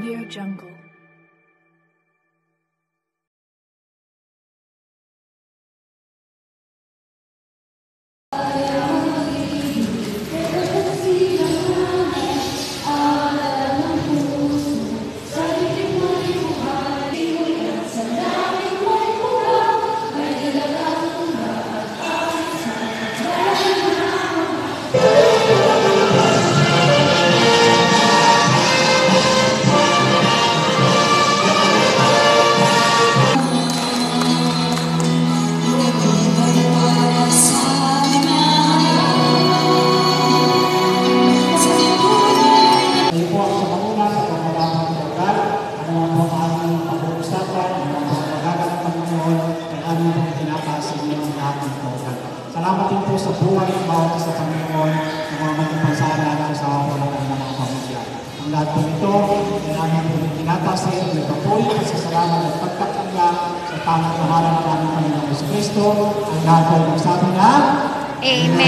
Audio Jungle. Salamat din po sa buhay ng bawat isa Panginoon, ng mga magpapansara natin sa walang ng mga pamilya. Ang lahat po ito, ay aming pong tinapas sa inyo, ng papuri at sa salamat at pagkakanda sa pangalan ng aming Panginoon Yesu Cristo. Ang lahat po ay magsabi na. Amen.